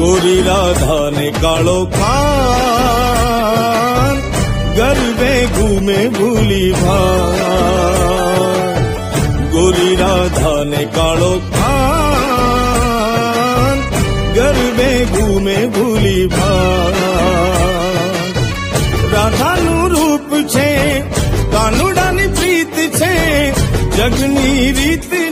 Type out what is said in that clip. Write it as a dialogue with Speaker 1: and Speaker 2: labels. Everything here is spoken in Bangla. Speaker 1: গোরিলা ধানে কালো খান গলবে ঘুমে ভুলি ভান গোরিলা ধানে কালো খান গলবে ঘুমে ভুলি ভান
Speaker 2: রাধানু રૂપ છે કાનુડાની પ્રીત છે જગની રીત